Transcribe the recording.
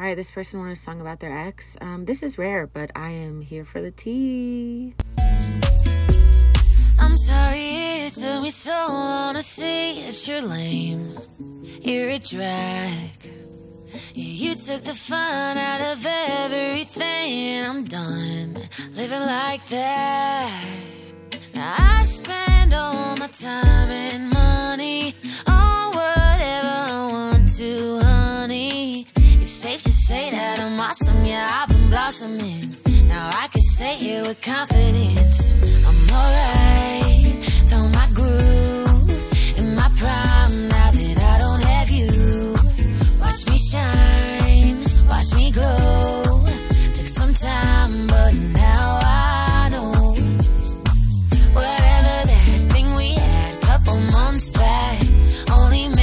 All right, this person wanted a song about their ex. Um, this is rare, but I am here for the tea. I'm sorry it took me so long to see that you're lame. You're a drag. You took the fun out of everything. I'm done living like that. Now I spend all my time safe to say that I'm awesome, yeah, I've been blossoming. Now I can say it with confidence. I'm alright, found my groove in my prime. Now that I don't have you, watch me shine, watch me glow. Took some time, but now I know. Whatever that thing we had, a couple months back, only.